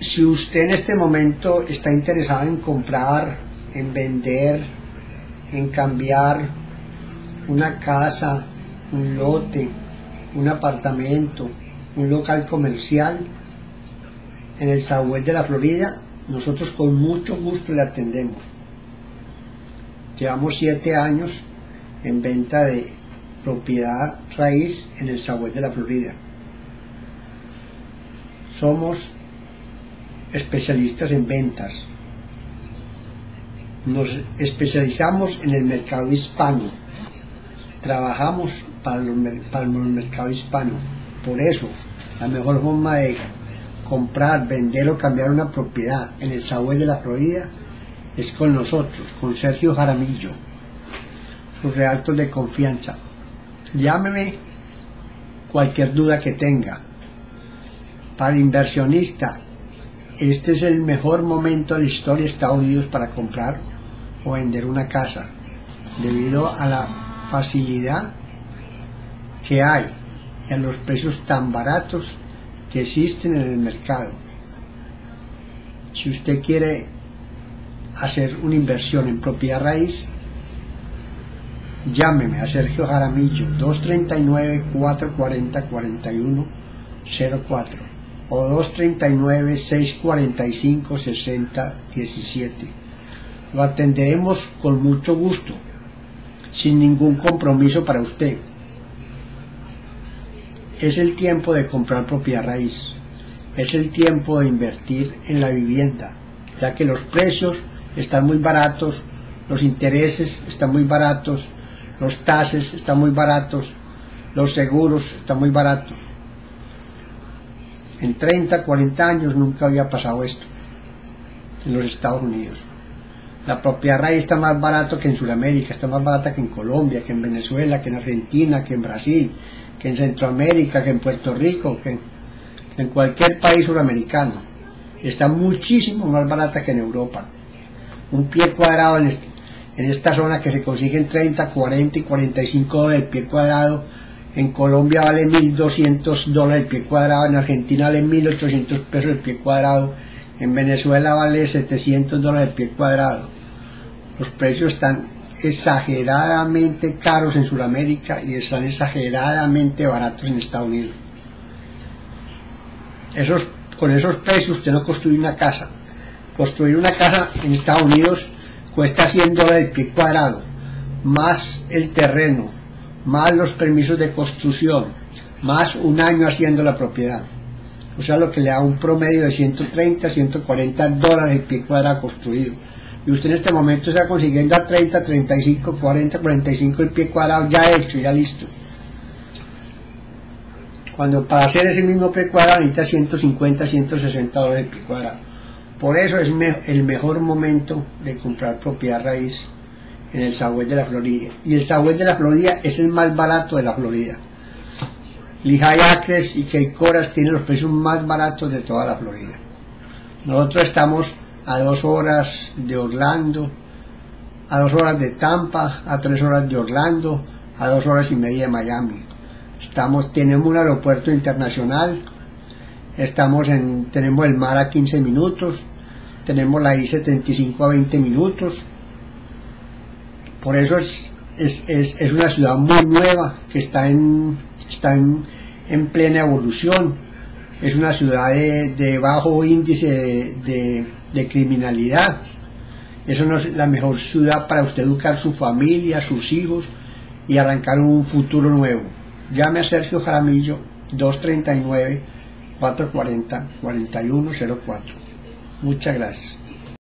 si usted en este momento está interesado en comprar, en vender, en cambiar una casa, un lote, un apartamento, un local comercial en el Southwest de la Florida, nosotros con mucho gusto le atendemos. Llevamos siete años en venta de propiedad raíz en el Southwest de la Florida. Somos especialistas en ventas. Nos especializamos en el mercado hispano. Trabajamos para, los, para el mercado hispano. Por eso, la mejor forma de comprar, vender o cambiar una propiedad en el Southwest de la Florida es con nosotros, con Sergio Jaramillo, sus realtos de confianza. Llámeme cualquier duda que tenga. Para inversionista, este es el mejor momento de la historia de Estados Unidos para comprar o vender una casa, debido a la facilidad que hay y a los precios tan baratos que existen en el mercado. Si usted quiere hacer una inversión en propiedad raíz, llámeme a Sergio Jaramillo 239-440-4104 o 239-645-6017. Lo atenderemos con mucho gusto, sin ningún compromiso para usted. Es el tiempo de comprar propiedad raíz. Es el tiempo de invertir en la vivienda, ya que los precios están muy baratos, los intereses están muy baratos, los tases están muy baratos, los seguros están muy baratos. En 30, 40 años nunca había pasado esto en los Estados Unidos. La propiedad raíz está más barato que en Sudamérica, está más barata que en Colombia, que en Venezuela, que en Argentina, que en Brasil, que en Centroamérica, que en Puerto Rico, que en, cualquier país suramericano. Está muchísimo más barata que en Europa. Un pie cuadrado en, en esta zona que se consiguen 30, 40 y 45 dólares el pie cuadrado. En Colombia vale 1.200 dólares el pie cuadrado, en Argentina vale 1.800 pesos el pie cuadrado, en Venezuela vale 700 dólares el pie cuadrado. Los precios están exageradamente caros en Sudamérica y están exageradamente baratos en Estados Unidos. Con esos precios usted no construye una casa. Construir una casa en Estados Unidos cuesta 100 dólares el pie cuadrado, más el terreno, más los permisos de construcción, más un año haciendo la propiedad. O sea, lo que le da un promedio de 130, 140 dólares el pie cuadrado construido. Y usted en este momento está consiguiendo a 30, 35, 40, 45 el pie cuadrado ya hecho, ya listo. Cuando para hacer ese mismo pie cuadrado necesita 150, 160 dólares el pie cuadrado. Por eso es el mejor momento de comprar propiedad raíz en el Southwest de la Florida. Y el Southwest de la Florida es el más barato de la Florida. Lehigh Acres y Coral tienen los precios más baratos de toda la Florida. Nosotros estamos a dos horas de Orlando, a dos horas de Tampa, a tres horas de Orlando, a dos horas y media de Miami. Estamos, tenemos un aeropuerto internacional, estamos en, tenemos el mar a 15 minutos, tenemos la I-75 a 20 minutos. Por eso es, es, una ciudad muy nueva que está en, está en, plena evolución. Es una ciudad de, bajo índice de, criminalidad. Eso no es la mejor ciudad para usted educar su familia, sus hijos y arrancar un futuro nuevo. Llame a Sergio Jaramillo 239 440 4104. Muchas gracias.